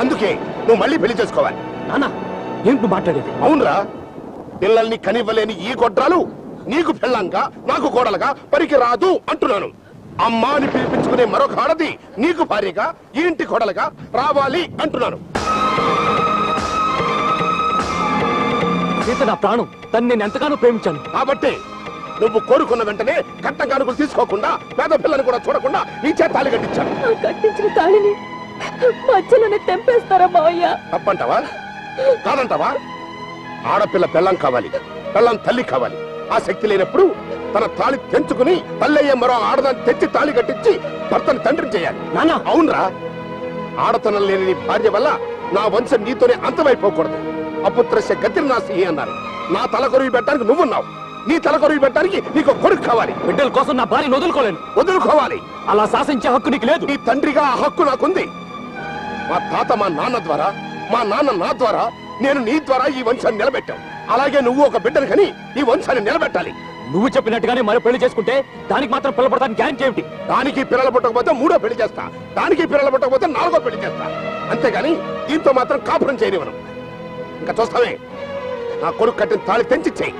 అందుకే నువ్వు మళ్ళీ పెళ్ళి చేసుకోవాలి. నాన్న ఏంటి నువ్వు మాట్లాడేది? అవునరా. పిల్లల్ని కనివ్వలేని ఈ గొడ్రాలు నీకు పెళ్ళంగా నాకు కోడలుగా పరికి రాదు అంటున్నాను. అమ్మా అని పిలిపించుకునే మరొక ఆడది నీకు భార్యగా ఈ ఇంటి కోడలుగా రావాలి అంటున్నాను. సీత నా ప్రాణం. తను నేను ఎంతగానో ప్రేమించాను. కాబట్టి నువ్వు కోరుకున్న వెంటనే కట్ట కానుకలు తీసుకోకుండా పేద పిల్లని కూడా చూడకుండా నీ చేత తాళి కట్టించాను కట్టించిన తాళిని మధ్యలోనే తెంపేస్తారా మావయ్య? తప్పంటావా? కాదంటావా? ఆడపిల్ల పెళ్ళం కావాలి పెళ్ళం తల్లి కావాలి. ఆ శక్తి లేనప్పుడు తన తాళి తెంచుకుని తల్లయ్య మరో ఆడదాన్ని తెచ్చి తాళి కట్టించి భర్తని తండ్రిని చేయాలి. నాన్న! అవునరా. ఆడతనం లేని నీ భార్య వల్ల నా వంశం నీతోనే అంతమైపోకూడదు. అపుత్రస్య గతిర్నాసి అన్నారు. నా తల కొరివి పెట్టడానికి నువ్వున్నావు. నీ తల కొరివి పెట్టడానికి నీకు కొడుకు కావాలి. బిడ్డల కోసం నా భార్యను వదులుకోలేను. వదులుకోవాలి. అలా శాసించే హక్కు నీకు లేదు. నీ తండ్రిగా ఆ హక్కు నాకుంది. మా తాత మా నాన్న ద్వారా మా నాన్న నా ద్వారా నేను నీ ద్వారా ఈ వంశాన్ని నిలబెట్టాం. అలాగే నువ్వు ఒక బిడ్డను కని ఈ వంశాన్ని నిలబెట్టాలి. నువ్వు చెప్పినట్టుగానే మరి పెళ్ళి చేసుకుంటే దానికి మాత్రం పిల్లపడతానికి గ్యారంటీ ఏమిటి? దానికి పిల్లలు పుట్టకపోతే మూడో పెళ్ళి చేస్తా. దానికి పిల్లలు పుట్టకపోతే నాలుగో పెళ్ళి చేస్తా. అంతేగాని దీంతో మాత్రం కాపురం చేయనివ్వను. ఇంకా చూస్తామే నా కొడుకు కట్టిన తాళి తెంచి చెయ్యి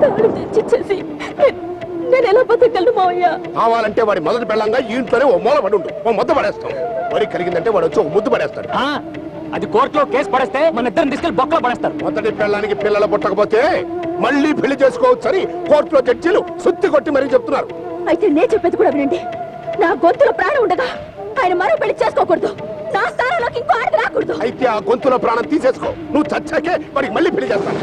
తాళి తెచ్చిచ్చేసి నే- నేను ఎలా బతకగలను మావయ్య? కావాలంటే వాడి మొదటి పెళ్ళంగా ఈ ఇంట్లోనే ఓ మూల పడి ఉండు. ఓ ముద్ద పడేస్తాం. వరి కలిగిందంటే వాడు వచ్చి ఒక ముద్దు పడేస్తాడు. ఆ, అది కోర్టులో కేసు పడేస్తే మన ఇద్దరిని తీసుకెళ్ళి బొక్కలో పడేస్తారు. మొదటి పెళ్ళానికి పిల్లలు పుట్టకపోతే మళ్ళీ పెళ్ళి చేసుకోవచ్చని కోర్టులో జడ్జీలు సుత్తి కొట్టి మరీ చెప్తున్నారు. అయితే నేను చెప్పేది కూడా వినండి. నా గొంతులో ప్రాణం ఉండగా ఆయన మరో పెళ్ళి చేసుకోకూడదు. నా స్థానంలోకి ఇంకో ఆడది రాకూడదు. అయితే ఆ గొంతులో ప్రాణం తీసేసుకో. నువ్వు చచ్చాకే వాడికి మళ్ళీ పెళ్ళి చేస్తాను.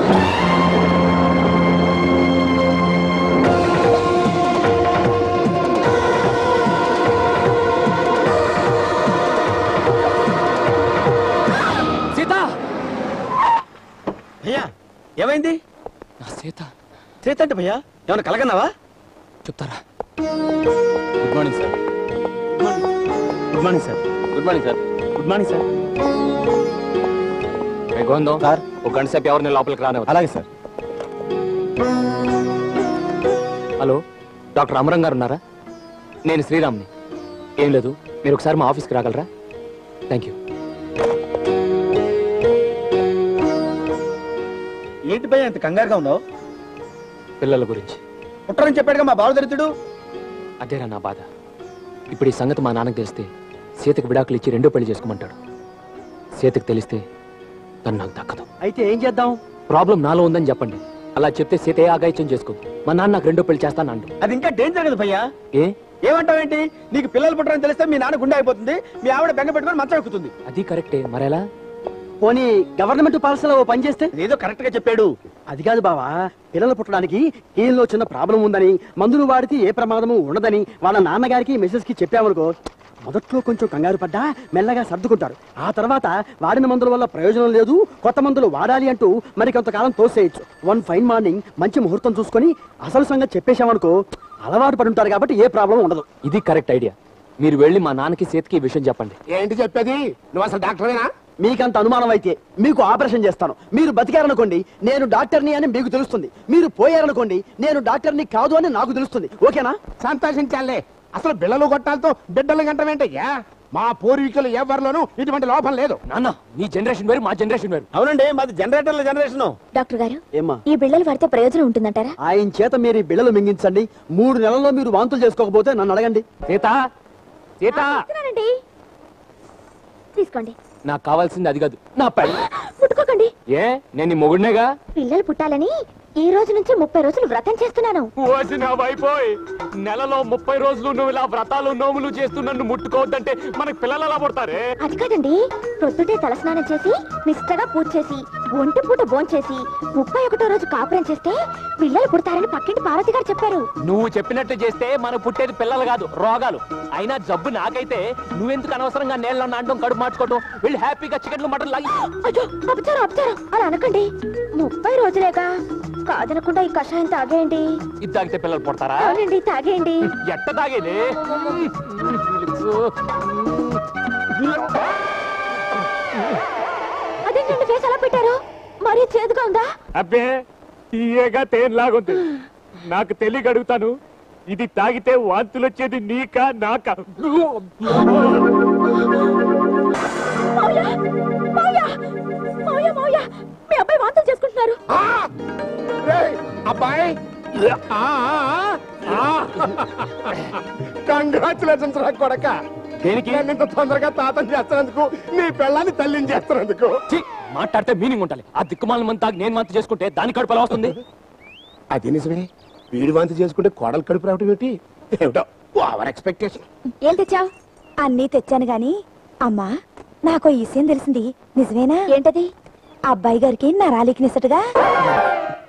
చేత అంటే భయ్యా ఏమైనా కలగన్నావా? చెప్తారా? Good morning sir good morning sir good morning sir good morning sir గోందం sir. ఒక గంట సేపు ఎవరిని లోపలికి రానివ్వదు అలాగే సార్ హలో డాక్టర్ అమరం గారు ఉన్నారా? నేను శ్రీరామ్ని. ఏం లేదు మీరు ఒకసారి మా ఆఫీస్కి రాగలరా? థ్యాంక్ యూ ఏంటి భయ్యా ఇంత కంగారుగా ఉన్నావు? పిల్లల గురించి. పుట్టరని చెప్పాడుగా మా బావ దరిద్రుడు. అదేరా నా బాధ. ఇప్పుడు ఈ సంగతి మా నాన్నకు తెలిస్తే సీతకు విడాకులు ఇచ్చి రెండో పెళ్ళి చేసుకోమంటాడు. సీతకు తెలిస్తే తను నాకు దక్కదు. అయితే ఏం చేద్దాం? ప్రాబ్లం నాలో ఉందని చెప్పండి. అలా చెప్తే సీత ఏ ఆగాయిత్యం చేసుకోదు మా నాన్న నాకు రెండో పెళ్ళి చేస్తాను అండు. అది ఇంకా డేంజర్ కదా భయ్యా. ఏ? ఏమంటావేంటి? నీకు పిల్లలు పుట్టరని తెలిస్తే మీ నాన్న గుండె అయిపోతుంది మీ ఆవిడ బెంగ పెట్టుకొని మంచం ఎక్కుతుంది. అది కరెక్టే. మరెలా? పోనీ గవర్నమెంట్ పాలసీలో ఓ పని చేస్తే? ఏదో కరెక్ట్గా చెప్పాడు. అది కాదు బావా. పిల్లలు పుట్టడానికి కీళ్ళలో చిన్న ప్రాబ్లం ఉందని మందులు వాడితే ఏ ప్రమాదము ఉండదని వాళ్ళ నాన్నగారికి మెసేజ్కి చెప్పామనుకో మొదట్లో కొంచెం కంగారు పడ్డా మెల్లగా సర్దుకుంటారు. ఆ తర్వాత వాడిన మందుల వల్ల ప్రయోజనం లేదు కొత్త మందులు వాడాలి అంటూ మరి కొంతకాలం తోసేయచ్చు. వన్ ఫైన్ మార్నింగ్ మంచి ముహూర్తం చూసుకొని అసలు సంగతి చెప్పేశామనుకో అలవాటు పడి ఉంటారు కాబట్టి ఏ ప్రాబ్లం ఉండదు. ఇది కరెక్ట్ ఐడియా. మీరు వెళ్ళి మా నాన్నకి సీతకి ఈ విషయం చెప్పండి. ఏంటి చెప్పేది? నువ్వు అసలు డాక్టరేనా? మీకంత అనుమానం అయితే మీకు ఆపరేషన్ చేస్తాను. మీరు బతికారనుకోండి నేను డాక్టర్ని అని మీకు తెలుస్తుంది. మీరు పోయారనుకోండి నేను డాక్టర్ని కాదు అని నాకు తెలుస్తుంది. ఓకేనా? సంతోషించాలే. అసలు బిళ్ళలు కొట్టాలతో బిడ్డలు గంటమేంటయ్యా మా పూర్వీకులు ఎవరిలోనూ ఇటువంటి లోపం లేదు. నాన్న మీ జనరేషన్ వేరు మా జనరేషన్ వేరు. అవునండి మాది జనరేటర్ల జనరేషన్. డాక్టర్ గారు ఏమ్మా? ఈ బిళ్ళలు వాడితే ప్రయోజనం ఉంటుందంటారా? ఆయన చేత మీరు ఈ బిళ్ళలు మింగించండి. మూడు నెలల్లో మీరు వాంతులు చేసుకోకపోతే నన్ను అడగండి. సీత సీత. తీసుకోండి. నాకు కావాల్సింది అది కాదు. నా పెళ్ళి ముట్టుకోకండి. ఏ? నేను నీ మొగుడినేగా? పిల్లలు పుట్టాలని ఈ రోజు నుంచి ముప్పై రోజులు వ్రతం చేస్తున్నాను. వైపోయి నెలలో ముప్పై రోజులు నువ్వు ఇలా వ్రతాలు నోములు చేస్తూ నన్ను ముట్టుకోవద్దంటే మనకి పిల్లలు ఎలా పుడతారే? అది కాదండి. ప్రొద్దుటే తలస్నానం చేసి నిష్టగా పూజ చేసి ఒంటి పూట భోంచేసి ముప్పై ఒకటో రోజు కాపురం చేస్తే పిల్లలు పుడతారని పక్కింటి పార్వతి గారు చెప్పారు. నువ్వు చెప్పినట్టు చేస్తే మనకు పుట్టేది పిల్లలు కాదు రోగాలు. అయినా జబ్బు నాకైతే నువ్వెందుకు అనవసరంగా నీళ్ళలో నాటడం కడుపు మార్చుకోవడం వెళ్ళి హ్యాపీగా చికెన్లు మటన్ లాగి. అయ్యో అపచారం అలా అనకండి. ముప్పై రోజులేగా కాదనకుండా ఈ కషాయం తాగేయండి. ఇది తాగితే పిల్లలు పుడతారా? అవునండి తాగేయండి. ఎట్ట తాగేది? అదేంటండి ఫేస్ అలా పెట్టారు? మరీ చేదుగా ఉందా? అబ్బే తీయగా తేనెలాగుంది. నాకు తెలియక అడుగుతాను. ఇది తాగితే వాంతులు వచ్చేది నీకా? నాకా మీ అబ్బాయి వాంతులు చేసుకుంటున్నారు. ఆ! రేయ్, అబ్బాయి. కంగ్రాచులేషన్స్ రా కొడక. దేనికి? తొందరగా తాతం చేస్తున్నందుకు నీ పెళ్ళాన్ని తల్లిని చేస్తున్నందుకు. మాట్లాడితే మీనింగ్ ఉండాలి. ఆ దిక్కుమాల మంతా నేను మంత చేసుకుంటే దాని కడుపు ఎలా వస్తుంది? అది నిజమే. వీడి వాంతి చేసుకుంటే కోడలు కడుపు రావటం ఏంటి? ఏమిటో ఓవర్ ఎక్స్పెక్టేషన్. ఏం తెచ్చావు? అన్నీ తెచ్చాను గాని అమ్మా నాకు ఈ విషయం తెలిసింది. నిజమేనా? ఏంటది? అబ్బాయి గారికి నరాలికి నిసటుగా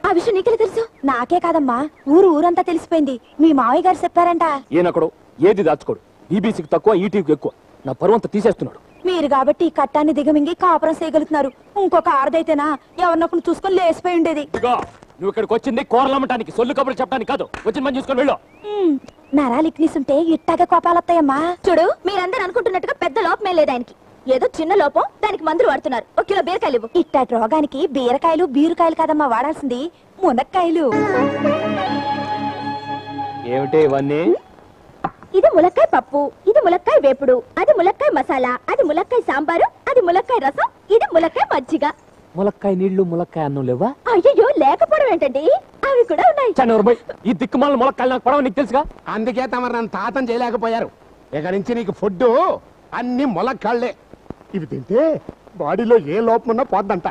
ఆ విషయం నీకెలా తెలుసు? నాకే కాదమ్మా. ఊరు ఊరంతా తెలిసిపోయింది. మీ మావయ్య గారు చెప్పారంట. ఈయనక్కడు ఏది దాచుకోడు. ఈబీసీకి తక్కువ ఈటీకి ఎక్కువ. నా పరువంతా తీసేస్తున్నాడు. మీరు కాబట్టి ఈ కట్టాన్ని దిగమింగి కాపురం చేయగలుగుతున్నారు. ఇంకొక ఆరదైతేనా? ఎవరినొకరు చూసుకొని లేసిపోయి ఉండేది. నువ్వు ఇక్కడికి వచ్చింది కూరలమ్మటానికి సొల్లు కబుర్లు చెప్పడానికి కాదు. వచ్చిన పని చూసుకొని వెళ్ళు. హ్మ్, నరాలికి నిసుంటే ఇట్టాగే కోపాలొత్తాయమ్మా. చూడు మీరందరూ అనుకుంటున్నట్టుగా పెద్ద లోపమే లేదు ఆయనకి. ఏదో చిన్న లోపం దానికి మందులు వాడుతున్నారు. ఒక కిలో బీరకాయలు ఇవ్వు. ఇట్టాటి రోగానికి బీరకాయలు బీరుకాయలు కాదమ్మా వాడాల్సింది మునక్కాయలు. ఏమిటి ఇవన్నీ? ఇది ములక్కాయ పప్పు ఇది ములక్కాయ వేపుడు అది ములక్కాయ మసాలా అది ములక్కాయ సాంబారు అది ములక్కాయ రసం ఇది ములక్కాయ మజ్జిగ. ములక్కాయ నీళ్ళు ములక్కాయ అన్నం లేవా? అయ్యో లేకపోవడం ఏంటండి? అవి కూడా ఉన్నాయి. చనూరుబై ఈ దిక్కుమాల ములక్కాయలు నాకు పడవ నీకు తెలుసుగా? అందుకే తమరు నన్ను తాతం చేయలేకపోయారు. ఇక నుంచి నీకు ఫుడ్ అన్ని మొలక్కాళ్ళే ఇవి తింటే బాడీలో ఏ లోపం ఉన్నా పోద్దంట.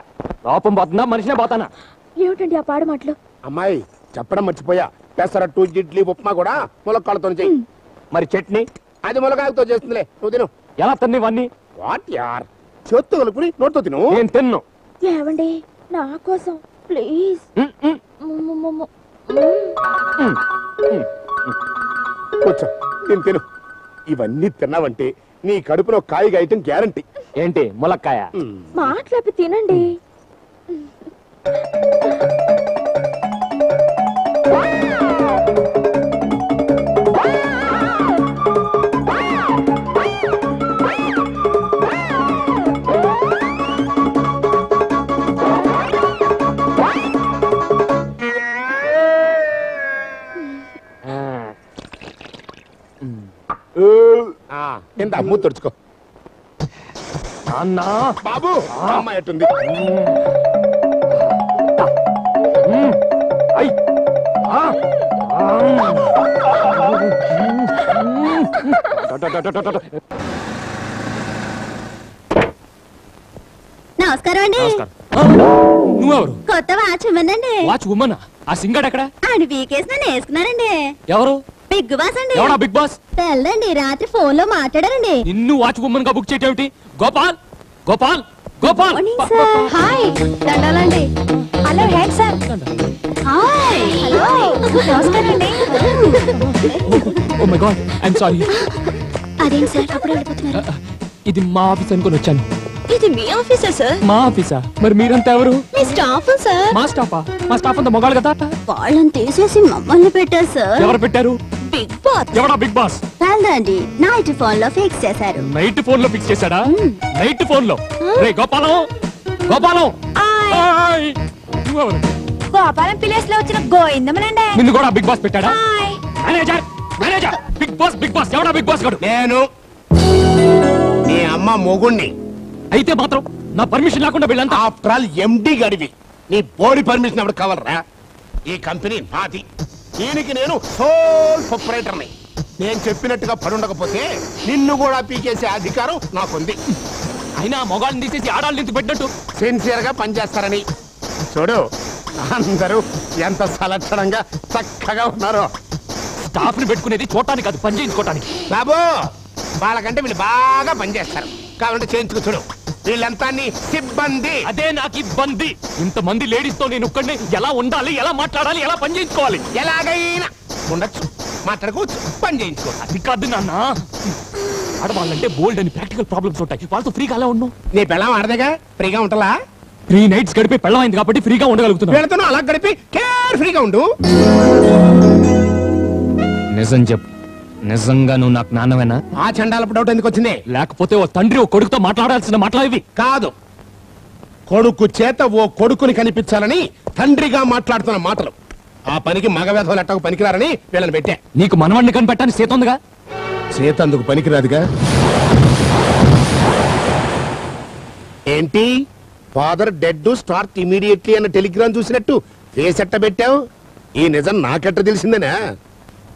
లోపం పోతుందా? మనిషినే పోతానా? ఏమిటండి ఆ పాడు మాటలు? అమ్మాయి చెప్పడం మర్చిపోయా. పెసరట్టు ఇడ్లీ ఉప్మా కూడా ములక్కాళ్ళతో చెయ్యి మరి చట్నీ? అది ములకాయలతో చేస్తుందిలే. నువ్వు తిను. ఎలా తన్ని ఇవన్నీ వాట్ యార్? చేత్తు కలుపుని నోటితో తిను. నేను తిన్ను. ఏమండి నా కోసం. ప్లీజ్. ఉమ్, ఉమ్, ఉమ్. కూర్చో. తిను తిను. ఇవన్నీ తిన్నావంటే నీ కడుపులో కాయిగా ఐటమ్ గ్యారంటీ. ఏంటి? ములక్కాయ? మాట్లాపి తినండి. అమ్ము తుడుచుకో. నాన్నా. బాబు! అమ్మాయి ఎట్టుంది. నమస్కారం అండి. నువ్వెవరు? కొత్త వాచ్ ఇవ్వనండి. వాచ్ ఉమ్మనా? ఆ సింగడ్ ఎక్కడ? ఆయన వీకేసి నన్ను వేసుకున్నారండి ఎవరు? బిగ్ బాస్ అండి. ఎవడా బిగ్ బాస్? తెల్లండి రాత్రి ఫోన్లో మాట్లాడారండి. నిన్ను వాచ్ ఉమ్మన్గా బుక్ చేయటం Gopal Gopal Gopal. Hi దండాలండి. Hello head sir. Hi hello నమస్కారం అండి. Oh my god I'm sorry అదేంటి సార్? అప్పుడు వెళ్ళిపోతున్నారు. ఇది మా ఆఫీస్ అనుకుని వచ్చాను. ఇది మీ ఆఫీసా సార్? మా ఆఫీసా? మరి మీరంతా ఎవరు? మీ స్టాఫ్ సార్? మా స్టాఫా? మా స్టాఫ్ అంతా మొగాడు కదా? వాళ్ళని తీసేసి మమ్మల్ని పెట్టారు సార్. ఎవరు పెట్టారు? Big boss. ఎవడా బిగ్ బాస్? తెల్దండి నైట్ ఫోన్లో ఫిక్స్ చేశారు. నైట్ ఫోన్లో ఫిక్స్ చేశాడా? నైట్ ఫోన్లో రే గోపాలం. గోపాలం. ఆయ్. నువ్వెవరు? గోపాలం ప్లేస్లో వచ్చిన గోయిందమనండి నిన్ను కూడా బిగ్ బాస్ పెట్టాడా? Hi manager manager. Big boss big boss. ఎవడా బిగ్ బాస్ గడు? నేను నీ అమ్మ మొగుణ్ణి. అయితే మాత్రం నా పర్మిషన్ లేకుండా వీళ్ళంతా ఆఫ్టర్ ఆల్ ఎండి గడివి. నీ బోడి పర్మిషన్ ఎవరు కావాలరా? ఈ కంపెనీ నాది. దీనికి నేను సోల్ ప్రొపరేటర్ని నేను చెప్పినట్టుగా పడుండకపోతే నిన్ను కూడా పీకేసే అధికారం నాకుంది. అయినా మొగాళ్ళని తీసేసి ఆడాళ్ళని ఎందుకు పెట్టినట్టు? సిన్సియర్గా పనిచేస్తారని. చూడు అందరూ ఎంత సలక్షణంగా చక్కగా ఉన్నారో. స్టాఫ్ని పెట్టుకునేది చూడటానికి కాదు పని చేయించుకోవటానికి బాబు వాళ్ళకంటే వీళ్ళు బాగా పనిచేస్తారు. కావాలంటే చేయించుకు చూడు. వీళ్ళంతా నీ సిబ్బంది. అదే నాకు ఇబ్బంది. ఇంతమంది లేడీస్తో నేను ఒక్కడిని ఎలా ఉండాలి ఎలా మాట్లాడాలి ఎలా పని చేయించుకోవాలి? ఎలాగైనా. ఉండొచ్చు. మాట్లాడుకోవచ్చు. పని చేయించుకోవచ్చు. అది కాదు నాన్న. ఆడవాళ్ళంటే బోల్డ్ అని ప్రాక్టికల్ ప్రాబ్లమ్స్ ఉంటాయి. వాళ్ళతో ఫ్రీగా అలా ఉన్నావు? నీ పిల్లం ఆడదేగా? ఫ్రీగా ఉంటలా? త్రీ నైట్స్ గడిపి పెళ్ళమైంది కాబట్టి ఫ్రీగా ఉండగలుగుతున్నా వీళ్ళతో అలా గడిపి కేర్ ఫ్రీగా ఉండు. నిజం చెప్పు. నిజంగా నువ్వు నాకు నాన్నవేనా? ఆ చండాలపు డౌట్ ఎందుకు వచ్చింది? లేకపోతే ఓ తండ్రి ఓ కొడుకుతో మాట్లాడాల్సిన మాట్లాడేవి కాదు. కొడుకు చేత ఓ కొడుకుని కనిపించాలని తండ్రిగా మాట్లాడుతున్న మాటలు. ఆ పనికి మగ వేధవులు ఎట్టకు పనికిరారని వీళ్ళని పెట్టా. నీకు మనవణ్ణి కనిపెట్టాలని సీత ఉందిగా? చేత అందుకు పనికిరాదుగా? ఏంటి? ఫాదర్ డెడ్ స్టార్ట్ ఇమీడియట్లీ అన్న టెలిగ్రామ్ చూసినట్టు ఫేస్ ఎట్ట పెట్టావు? ఈ నిజం నాకెట్ట తెలిసిందేనా?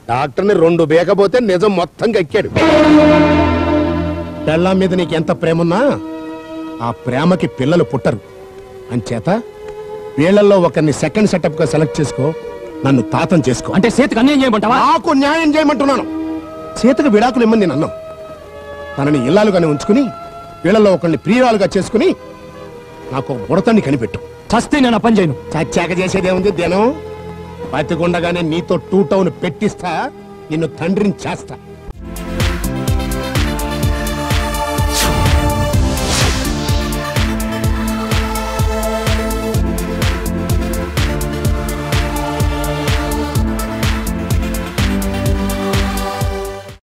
డాక్టర్ని రెండు బేకపోతే నిజం మొత్తం కక్కాడు పెళ్ళాం మీద నీకు ఎంత ప్రేమున్నా ఆ ప్రేమకి పిల్లలు పుట్టరు. అంచేత వీళ్ళల్లో ఒకరిని సెకండ్ సెటప్గా సెలెక్ట్ చేసుకో నన్ను తాతం చేసుకో. అంటే సీతకు అన్యాయం చేయమంటావా? నాకు న్యాయం చేయమంటున్నాను. సీతకు విడాకులు ఇమ్మని నేను అన్నాం తనని ఇల్లాలుగానే ఉంచుకుని వీళ్ళలో ఒకరిని ప్రియురాలుగా చేసుకుని నాకు ఒక బుడతాన్ని కనిపెట్టు. చస్తే నేను పని చేయను. చచ్చాక చేసేదేముంది? దినం బతికుండగానే నీతో టూ టౌన్ పెట్టిస్తా నిన్ను తండ్రిని చేస్తా.